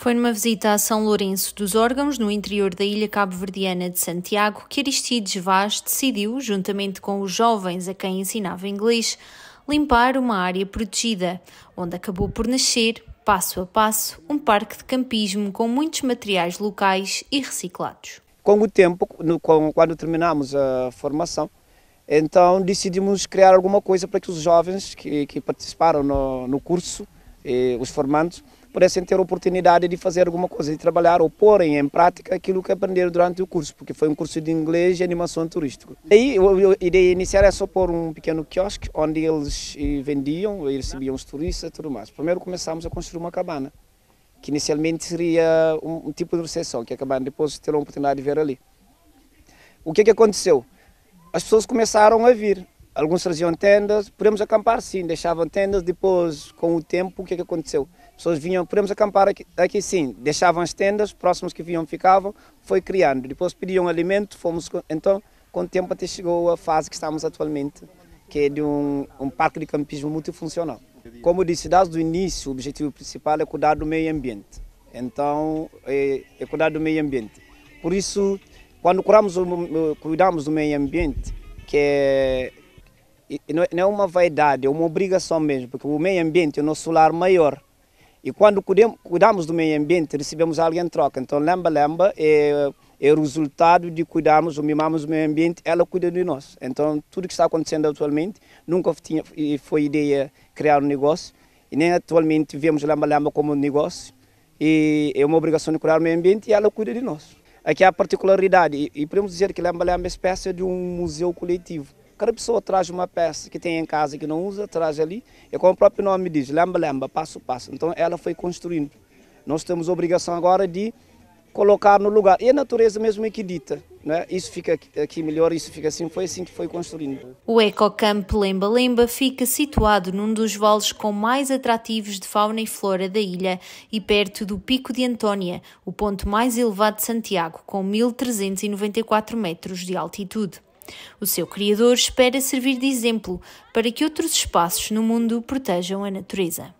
Foi numa visita a São Lourenço dos Órgãos, no interior da ilha cabo-verdiana de Santiago, que Aristides Vaz decidiu, juntamente com os jovens a quem ensinava inglês, limpar uma área protegida, onde acabou por nascer, passo a passo, um parque de campismo com muitos materiais locais e reciclados. Com o tempo, quando terminamos a formação, então decidimos criar alguma coisa para que os jovens que, que participaram no, no curso, os formandos, pudessem ter a oportunidade de fazer alguma coisa, de trabalhar ou porem em prática aquilo que aprenderam durante o curso, porque foi um curso de inglês e animação turística. Aí a ideia inicial é só pôr um pequeno quiosque onde eles eh, vendiam recebiam os turistas e tudo mais. Primeiro começámos a construir uma cabana, que inicialmente seria um, um tipo de recepção, que a cabana depois terão a oportunidade de ver ali. O que, que aconteceu? As pessoas começaram a vir, Alguns traziam tendas, podemos acampar sim, deixavam tendas, depois com o tempo o que, que aconteceu? As pessoas vinham, podemos acampar aqui, aqui sim, deixavam as tendas, próximos que vinham ficavam, foi criando, depois pediam alimento, fomos, então com o tempo até chegou a fase que estamos atualmente, que é de um, um parque de campismo multifuncional. Como disse, desde o início, o objetivo principal é cuidar do meio ambiente. Então, é, é cuidar do meio ambiente. Por isso, quando cuidamos, cuidamos do meio ambiente, que é é, não é uma vaidade, é uma obrigação mesmo, porque o meio ambiente é o nosso lar maior. E quando cuidamos do meio ambiente, recebemos algo em troca. Então, Lamba Lamba é, é o resultado de cuidarmos ou mimarmos o meio ambiente, ela cuida de nós. Então, tudo que está acontecendo atualmente, nunca tinha, foi ideia criar um negócio, e nem atualmente vemos Lamba Lamba como um negócio, e é uma obrigação de cuidar o meio ambiente e ela cuida de nós. Aqui há a particularidade, e, podemos dizer que Lamba Lamba é uma espécie de um museu coletivo. Cada pessoa traz uma peça que tem em casa que não usa, traz ali. E como o próprio nome diz, lamba, lamba, passo, passo. Então ela foi construindo. Nós temos a obrigação agora de colocar no lugar. E a natureza mesmo é que dita. Né? Isso fica aqui melhor, isso fica assim. Foi assim que foi construindo. O Ecocamp Lemba Lemba fica situado num dos vales com mais atrativos de fauna e flora da ilha e perto do Pico de Antônia, o ponto mais elevado de Santiago, com 1394 metros de altitude. O seu criador espera servir de exemplo para que outros espaços no mundo protejam a natureza.